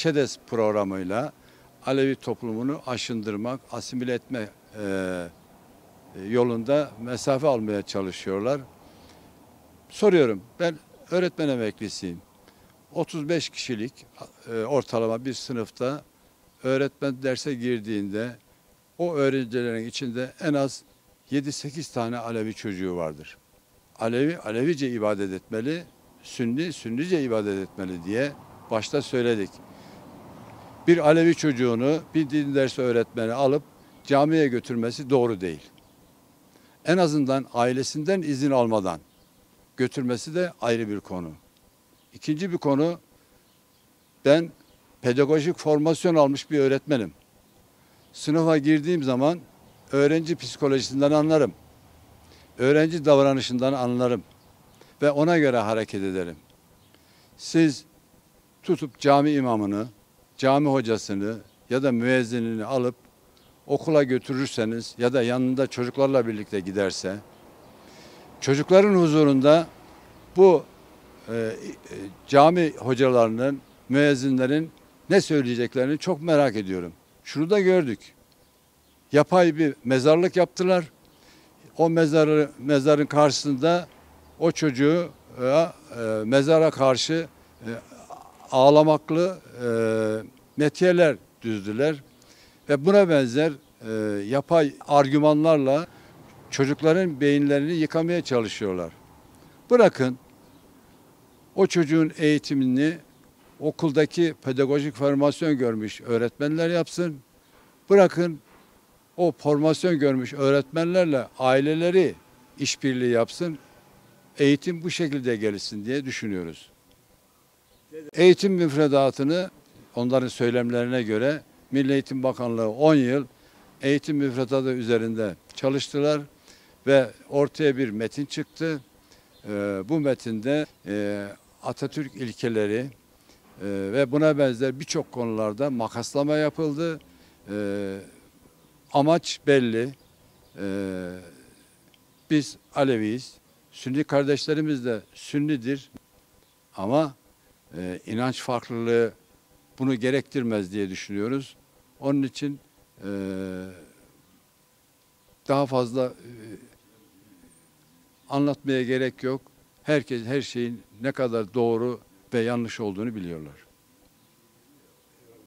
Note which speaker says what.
Speaker 1: ÇEDES programıyla Alevi toplumunu aşındırmak, asimile etme e, yolunda mesafe almaya çalışıyorlar. Soruyorum, ben öğretmen emeklisiyim. 35 kişilik e, ortalama bir sınıfta öğretmen derse girdiğinde o öğrencilerin içinde en az 7-8 tane Alevi çocuğu vardır. Alevi Alevice ibadet etmeli, Sünni Sünnice ibadet etmeli diye başta söyledik. Bir Alevi çocuğunu bir din dersi öğretmeni alıp camiye götürmesi doğru değil. En azından ailesinden izin almadan götürmesi de ayrı bir konu. İkinci bir konu ben pedagojik formasyon almış bir öğretmenim. Sınıfa girdiğim zaman öğrenci psikolojisinden anlarım. Öğrenci davranışından anlarım ve ona göre hareket ederim. Siz tutup cami imamını, cami hocasını ya da müezzinini alıp okula götürürseniz ya da yanında çocuklarla birlikte giderse çocukların huzurunda bu e, e, cami hocalarının, müezzinlerin ne söyleyeceklerini çok merak ediyorum. Şunu da gördük. Yapay bir mezarlık yaptılar. O mezarı mezarın karşısında o çocuğu e, e, mezara karşı e, ağlamaklı e, metiyeler düzdüler ve buna benzer e, yapay argümanlarla çocukların beyinlerini yıkamaya çalışıyorlar. Bırakın o çocuğun eğitimini okuldaki pedagojik formasyon görmüş öğretmenler yapsın. Bırakın o formasyon görmüş öğretmenlerle aileleri işbirliği yapsın. Eğitim bu şekilde gelişsin diye düşünüyoruz. Eğitim müfredatını onların söylemlerine göre Milli Eğitim Bakanlığı 10 yıl eğitim müfredatı üzerinde çalıştılar ve ortaya bir metin çıktı. Ee, bu metinde e, Atatürk ilkeleri e, ve buna benzer birçok konularda makaslama yapıldı. Ee, amaç belli. Biz Aleviyiz. Sünni kardeşlerimiz de Sünnidir. Ama e, inanç farklılığı bunu gerektirmez diye düşünüyoruz. Onun için e, daha fazla e, anlatmaya gerek yok. Herkes her şeyin ne kadar doğru ve yanlış olduğunu biliyorlar.